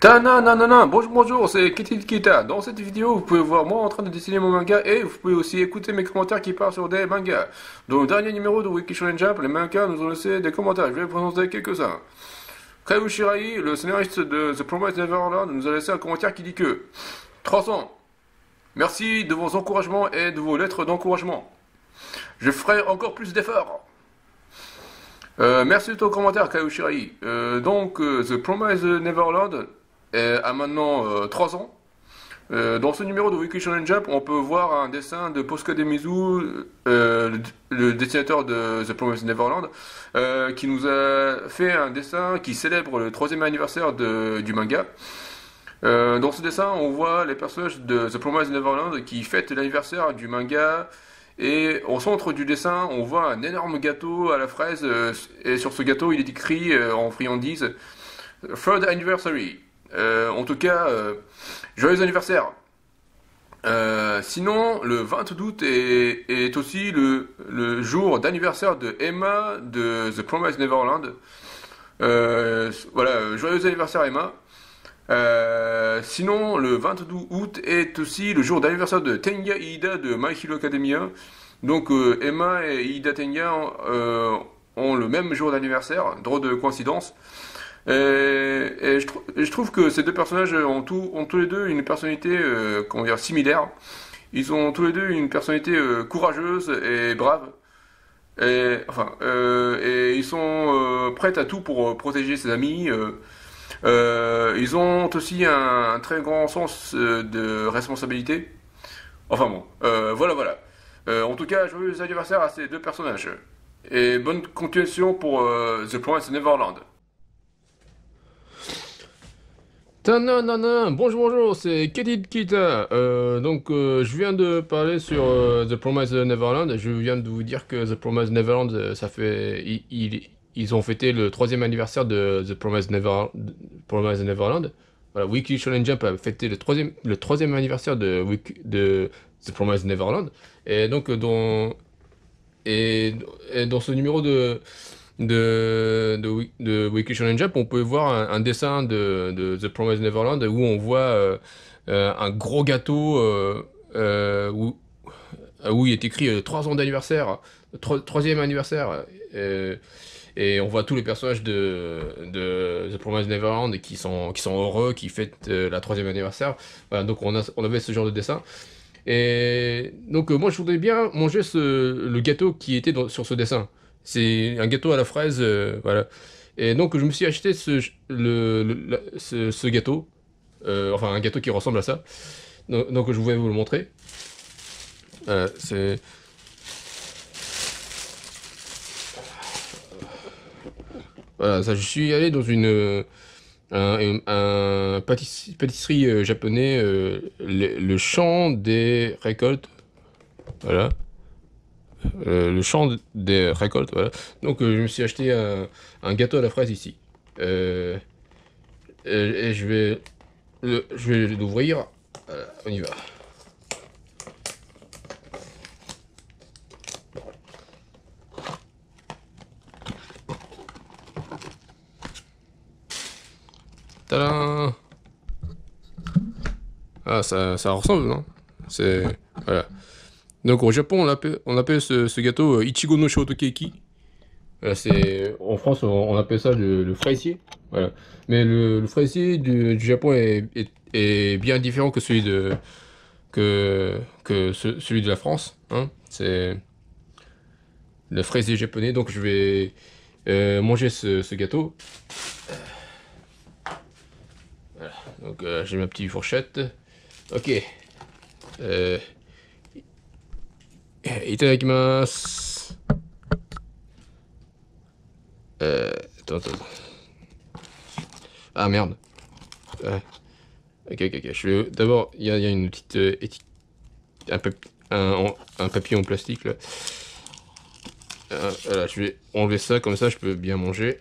Ta-na-na-na-na, bonjour, bonjour, c'est Kitty Kita. Dans cette vidéo, vous pouvez voir moi en train de dessiner mon manga et vous pouvez aussi écouter mes commentaires qui parlent sur des mangas. Dans le dernier numéro de Wiki Shonen Jump, les mangas nous ont laissé des commentaires. Je vais vous présenter quelques-uns. Kaiu Shirai, le scénariste de The Promised Neverland, nous a laissé un commentaire qui dit que 300. Merci de vos encouragements et de vos lettres d'encouragement. Je ferai encore plus d'efforts. Euh, merci de ton commentaire, Kaiu Shirai. Euh, donc, euh, The Promised Neverland a maintenant 3 ans. dans ce numéro de Wiki Shonen Jump, on peut voir un dessin de Posca Demizu, le, dessinateur de The Promised Neverland, qui nous a fait un dessin qui célèbre le troisième anniversaire du manga. dans ce dessin, on voit les personnages de The Promised Neverland qui fêtent l'anniversaire du manga et au centre du dessin, on voit un énorme gâteau à la fraise. Euh, et sur ce gâteau, il est écrit euh, en friandise Third Anniversary. Euh, en tout cas, joyeux anniversaire. sinon, le 20 août est, aussi le, jour d'anniversaire de Emma de The Promised Neverland. voilà, joyeux anniversaire Emma. sinon, le 22 août est aussi le jour d'anniversaire de Tenya Ida de My Hero Academia. Donc euh, Emma et Ida Tenya euh, ont le même jour d'anniversaire, drôle de coïncidence. Et, je, trouve que ces deux personnages ont, tous les deux une personnalité euh, dire, similaire. Ils ont tous les deux une personnalité courageuse et brave. Et, enfin, et ils sont prêts à tout pour protéger ses amis. ils ont aussi un, très grand sens de responsabilité. Enfin bon, voilà, voilà. Euh, en tout cas, joyeux anniversaire à ces deux personnages. Et bonne continuation pour euh, The Promise Neverland. Non, non, non, bonjour, bonjour, c'est Kedid Kita. Euh, donc, je viens de parler sur The Promise Neverland. Je viens de vous dire que The Promise Neverland, ça fait. Ils, ont fêté le troisième anniversaire de The Promise, Never, Promise Neverland. Voilà, Weekly Shonen Jump a fêté le troisième, le troisième anniversaire de, de The Promised Neverland. Et donc, dans, et, dans ce numéro de, de, de, de Wiki on peut voir un, dessin de, The Promised Neverland où on voit euh, euh, un gros gâteau euh, où, où il est écrit 3 ans d'anniversaire, troisième anniversaire. Et, on voit tous les personnages de, de The Promised Neverland qui sont, qui sont heureux, qui fêtent la troisième anniversaire. Donc on, a, on avait ce genre de dessin. Et donc, moi, je voudrais bien manger ce, le gâteau qui était sur ce dessin. C'est un gâteau à la fraise, euh, voilà. Et donc, je me suis acheté ce, le, gâteau. Euh, enfin, un gâteau qui ressemble à ça. Donc, je voulais vous le montrer. c'est. Voilà, ça, je suis allé dans une un, pâtisserie, euh, japonais, euh, le, champ des récoltes. Voilà. Euh, le champ des récoltes, voilà. Donc je me suis acheté un, gâteau à la fraise ici. et, je vais je vais l'ouvrir. on y va. Tadam Ah, ça, ça ressemble, non? C'est... Voilà. Donc au Japon, on appelle, on appelle ce, gâteau euh, Ichigo no Shotokeki. Voilà, c'est, en France, on, appelle ça le, fraisier. Voilà. Mais le, fraisier du, Japon est, bien différent que celui de, que, que celui de la France. Hein. C'est le fraisier japonais. Donc je vais euh, manger ce, gâteau. Donc euh, j'ai ma petite fourchette. Ok. Euh... Itadakimasu. Euh... Attends, attends. Ah merde. Ok, ok, ok. Je vais... D'abord, il y, a une petite euh. Un, un, un, papier en plastique là. Euh, voilà, je vais enlever ça, comme ça je peux bien manger.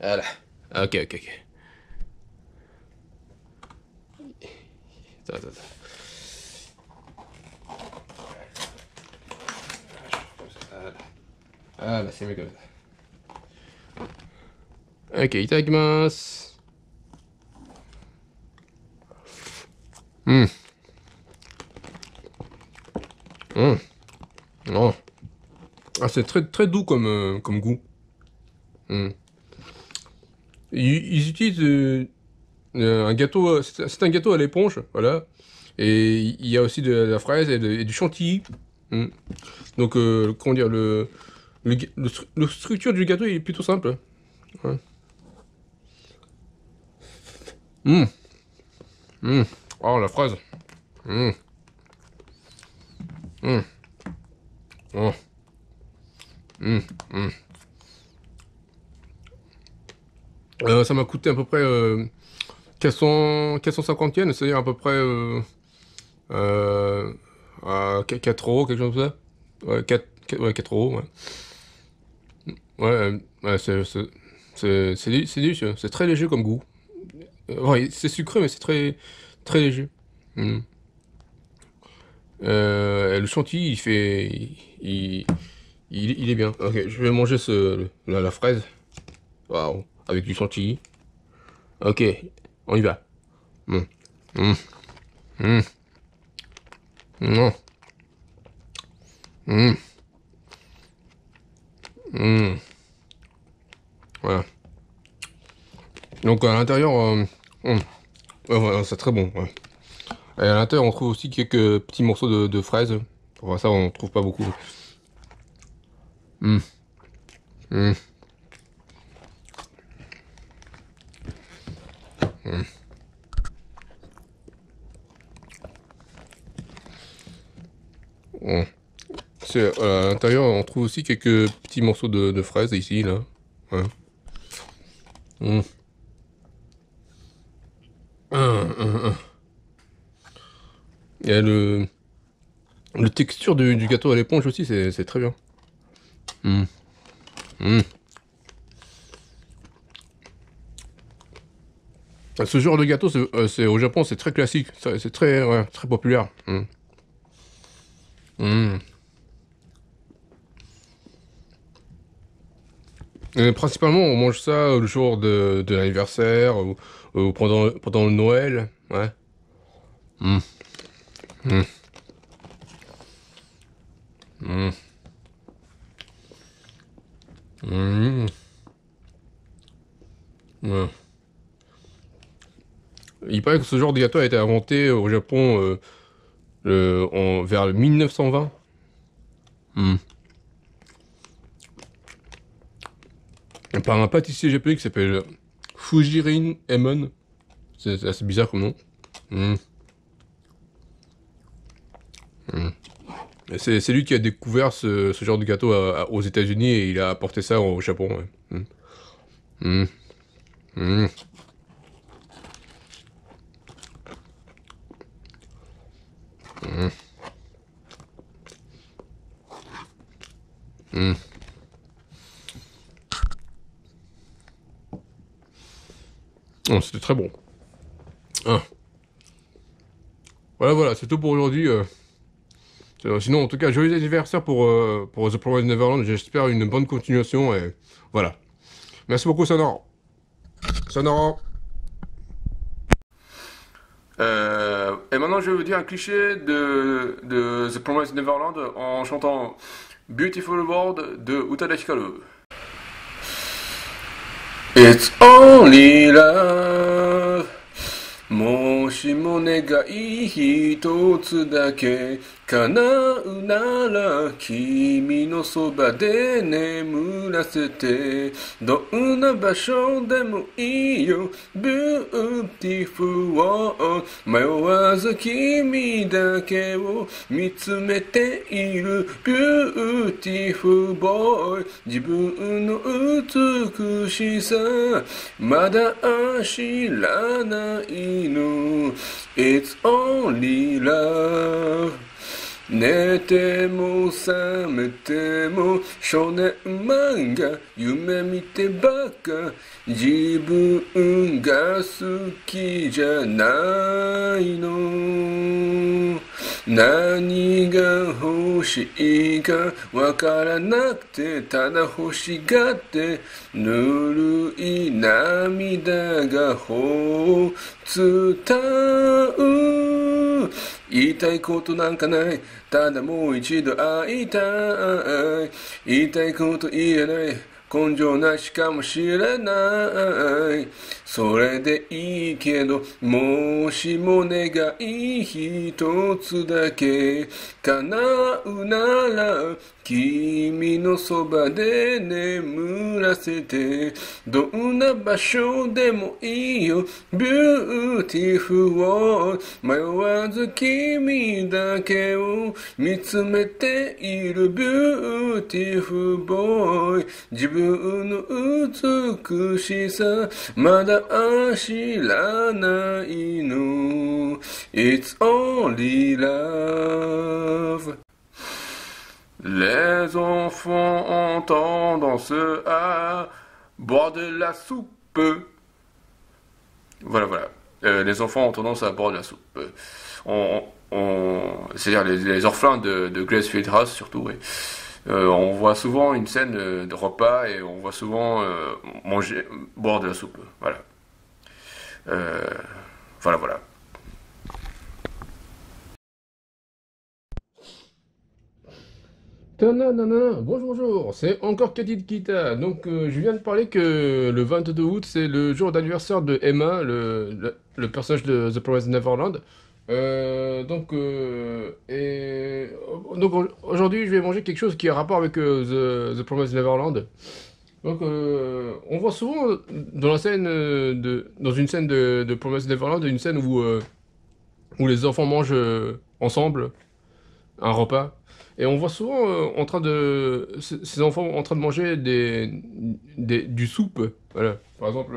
Voilà. Ok, ok, ok. Attends, attends, Ah, bah c'est mieux comme ça. Ok, itadakimasu. Hum. Hum. Oh. Ah, c'est très, très doux comme, euh, comme goût. Hum. Ils, utilisent euh, euh, un gâteau, c'est un gâteau à l'éponge, voilà. Et il y a aussi de la fraise et, du chantilly. Hum. Donc, comment dire, le, le, le le structure du gâteau est plutôt simple. Ouais. Hum. Hum. Oh, la fraise. Hum. Hum. Oh. Hum. Euh, ça m'a coûté à peu près euh, 400, 450 yens, c'est-à-dire à peu près euh, euh, à 4 euros, quelque chose comme ça. Ouais, 4, 4, ouais, 4 euros, ouais. Ouais, euh, ouais, c'est c'est- c'est- c'est délicieux, très léger comme goût. Euh, ouais, c'est sucré, mais c'est très, très léger. Mm. Euh, le chantilly, il fait. Il, il, il est bien. Ok, je vais manger ce, la, fraise. Waouh, avec du chantilly. Ok, on y va. Mm. Mm. Voilà. Donc à l'intérieur, euh, hum, c'est très bon. Et à l'intérieur, on trouve aussi quelques petits morceaux de, de fraises. Ça, on trouve pas beaucoup. Hum. Hum. Euh, à l'intérieur, on trouve aussi quelques petits morceaux de, de fraises ici, là. Ouais. Hum. Il y a le, le texture du, gâteau à l'éponge aussi, c'est très bien. Hum. Hum. Ce genre de gâteau, c'est euh, c'est- au Japon, c'est très classique, c'est très, très populaire. Hum. Et principalement, on mange ça le jour de, de l'anniversaire ou, ou pendant, pendant le Noël. Ouais. Mm. Mm. Mm. Mm. Ouais. Il paraît que ce genre de gâteau a été inventé au Japon euh, le- en- vers le 1920. Mm. Par un pâtissier japonais qui s'appelle Fujirin Emon. C'est assez bizarre comme nom. Mm. Mm. Et C'est lui qui a découvert ce, genre de gâteau aux États-Unis et il a apporté ça au Japon. ouais. Mm. Mm. C'était très bon. Ah. Voilà, voilà, c'est tout pour aujourd'hui. euh. Sinon, en tout cas, joyeux anniversaire pour, euh, pour The Promised Neverland. J'espère une bonne continuation et voilà. Merci beaucoup, Sonor. Sonor. Euh, et maintenant, je vais vous dire un cliché de, de The Promised Neverland en chantant Beautiful World de Utada. It's only love も願い一つだけ。叶うなら君のそばで眠らせて。どんな場所でもいいよ。Beautiful world 迷わず君だけを見つめている。Beautiful boy 自分の美しさ。まだ知らないの。It's only love 寝ても覚めても少年漫画夢見てばっか自分が好きじゃないの。何が欲しいかわからなくてただ欲しがってぬるい涙がほう伝う。言いたいことなんかない。ただもう一度会いたい。言いたいこと言えない。根性なしかもしれない。それでいいけどもしも願い一つだけ叶うなら君のそばで眠らせてどんな場所でもいいよ。Beautiful 迷わず君だけを見つめている Beautiful boy 自分 の美しさまだ知らないの It's only love Les enfants ont tendance à boire de la soupe. Voilà, voilà. Euh, les enfants ont tendance à boire de la soupe. On, on- C'est-à-dire les, les orphelins de, de Glacefield House, surtout. oui. Euh, on voit souvent une scène euh, de repas et on voit souvent euh, manger, boire de la soupe. Voilà. Voilà, voilà. Bonjour, c'est encore Kadid Kita. Donc, je viens de parler que le 22 août, c'est le jour d'anniversaire de Emma, le, le, le personnage de The Promised Neverland. Euh, donc, euh, et, donc au- aujourd'hui, je vais manger quelque chose qui a rapport avec euh, The, The Promised Neverland. Donc, euh, on voit souvent dans la scène euh, de, dans une scène de, de Promised Neverland, une scène où, euh, où les enfants mangent euh, ensemble un repas. Et on voit souvent euh, en train de ces ces enfants en train de manger des, des du soupe. Voilà. Par exemple.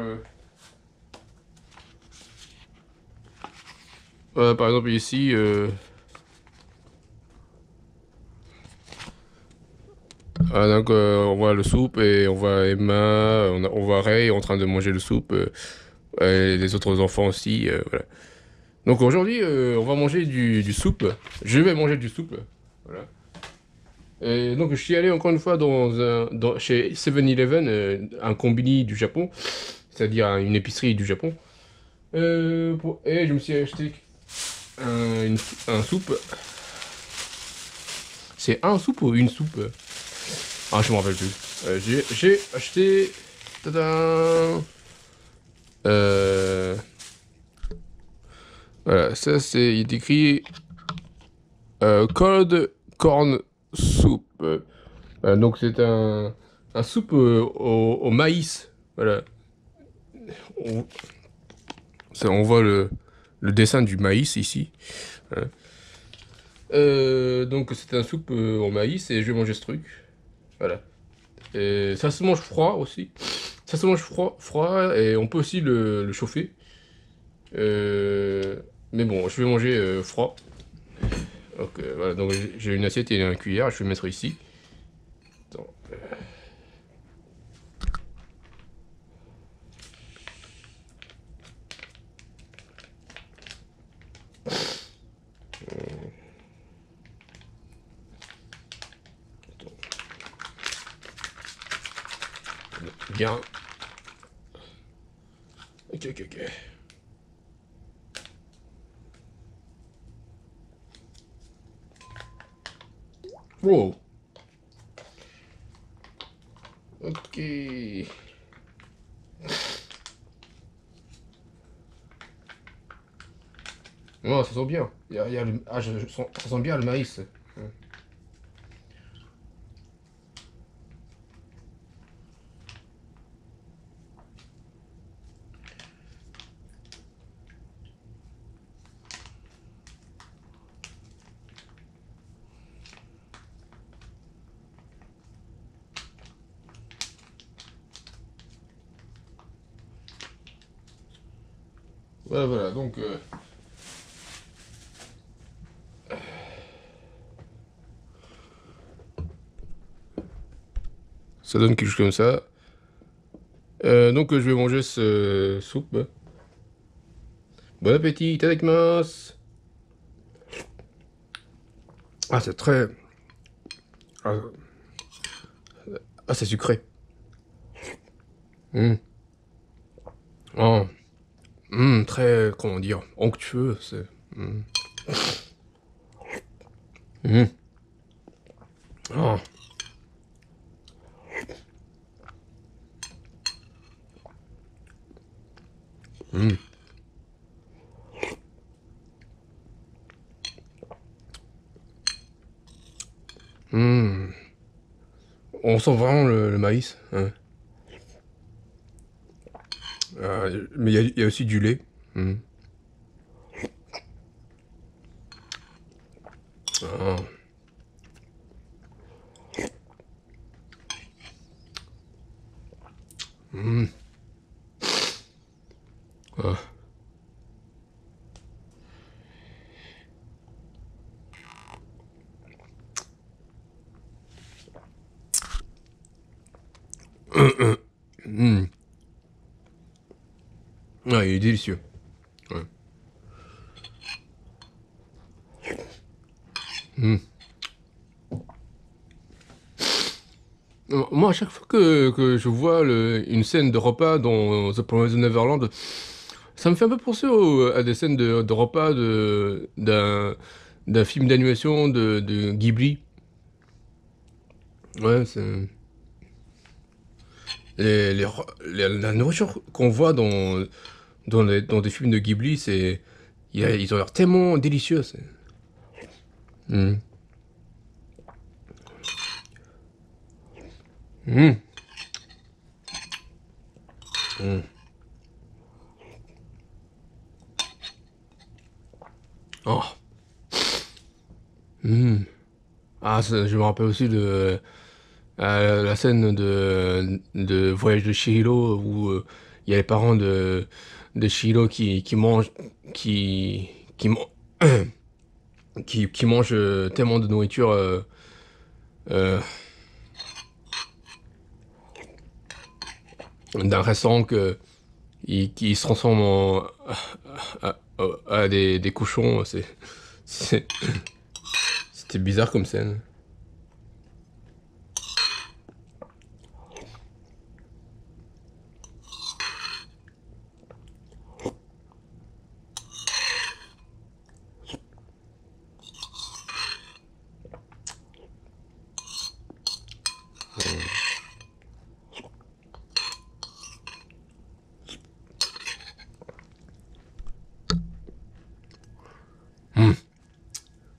Euh, par exemple ici. euh, ah, donc euh, on voit le soupe et on voit Emma, on, a- on voit Ray en train de manger le soupe. et les autres enfants aussi. voilà. Donc aujourd'hui, on va manger du, du soupe. Je vais manger du soupe. Voilà. Et donc je suis allé encore une fois dans un, dans, chez 7-Eleven, euh, un combini du Japon, c'est-à-dire une épicerie du Japon. Et je me suis acheté un, une- un soupe. C'est un soupe ou une soupe? Ah, je m'en rappelle plus. Euh, j'ai- acheté. Tadam euh, voilà, ça c'est. Il est écrit. Euh, cold corn soup. Euh, donc c'est un, un soupe euh, au, au maïs. Voilà. On, ça, on voit le, le dessin du maïs ici. Voilà. Euh, donc c'est un soupe euh, au maïs et je vais manger ce truc. Voilà. Et ça se mange froid aussi. Ça se mange froid, froid et on peut aussi le, chauffer. Euh, mais bon, je vais manger froid. Donc voilà, donc j'ai une assiette et une cuillère, je vais mettre ici. Attends, Bien. Ok, ok, ok. Wow. Ok. Non, ça sent bien. Y a, y a le... Ah, je, je ça sent bien le maïs. Ouais. Voilà, voilà, donc... euh, Ça donne quelque chose comme ça. Euh, donc je vais manger ce soupe. Bon appétit, itadakimasu Ah, c'est très. Ah, ah, c'est sucré. Hum. Oh. Hum, très, comment dire, onctueux, c'est... Hum. Oh. Hum. Hum. On sent vraiment le, maïs. Hein. Euh, mais il y, a aussi du lait. Hum. Ah. Mmh. Ah. Mmh. Ah, délicieux. Ouais. Mmh. Moi, à chaque fois que, que je vois le, une scène de repas dans The Promised Neverland, ça me fait un peu penser au, à des scènes de, de repas d'un film d'animation de, Ghibli. Ouais, c'est... Les, la nourriture qu'on voit dans, dans, les, dans, des films de Ghibli, c'est... Ils ont l'air tellement délicieux. Mmh. Mmh. Mmh. Oh. Mmh. Ah, je me rappelle aussi de euh, la scène de, Voyage de Shihiro où il euh, y a les parents de, de Shihiro qui, qui mangent qui, qui, qui, qui mangent tellement de nourriture euh, euh, d'un restaurant que qui se transforme en, à, à, des, des, cochons. C'était bizarre comme scène.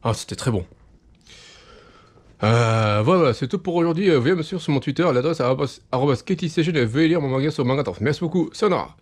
Ah, c'était très bon. Euh, voilà, c'est tout pour aujourd'hui. Veuillez me suivre sur mon Twitter, l'adresse est arrobas veuillez lire mon manga sur Manga Merci beaucoup, sayonara